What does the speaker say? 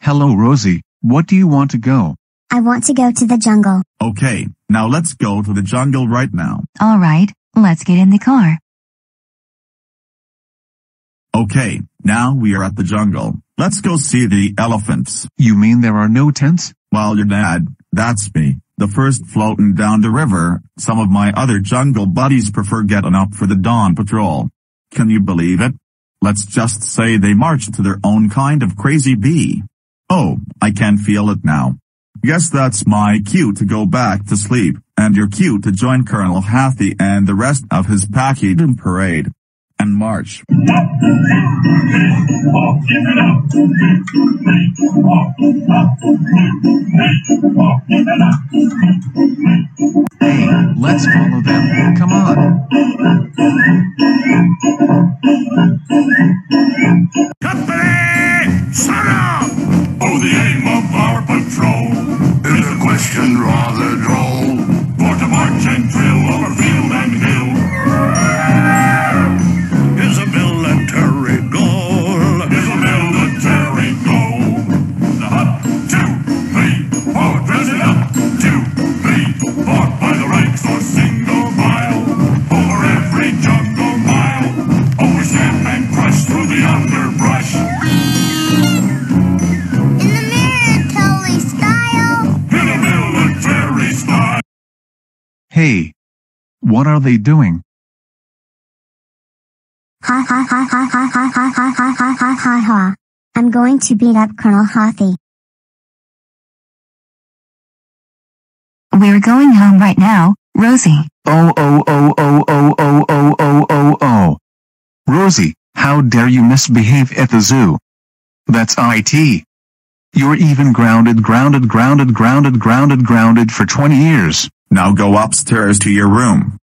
Hello Rosie, what do you want to go? I want to go to the jungle. Okay, now let's go to the jungle right now. Alright, let's get in the car. Okay, now we are at the jungle. Let's go see the elephants. You mean there are no tents? Well, your dad, that's me. The first floating down the river, some of my other jungle buddies prefer getting up for the dawn patrol. Can you believe it? Let's just say they marched to their own kind of crazy bee. Oh, I can feel it now. Guess that's my cue to go back to sleep, and your cue to join Colonel Hathi and the rest of his pachyderm parade. And march. Hey, let's follow them. Come on. Hey. What are they doing? Ha ha ha ha ha ha ha ha ha ha ha ha ha. I'm going to beat up Colonel Hathi. We're going home right now, Rosie. Oh oh oh oh oh oh oh oh oh oh. Rosie, how dare you misbehave at the zoo? That's IT. You're even grounded grounded grounded grounded grounded grounded for 20 years. Now go upstairs to your room.